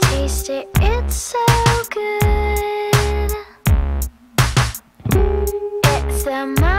Taste it, it's so good. It's the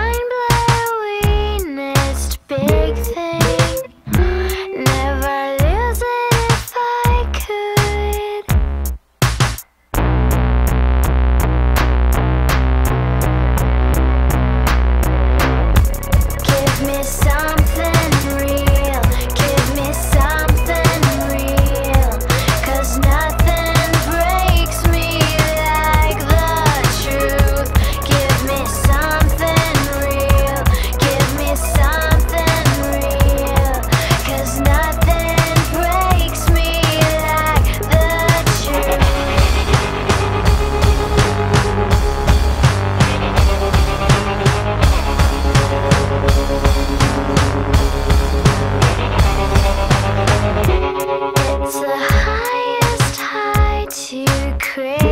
crazy.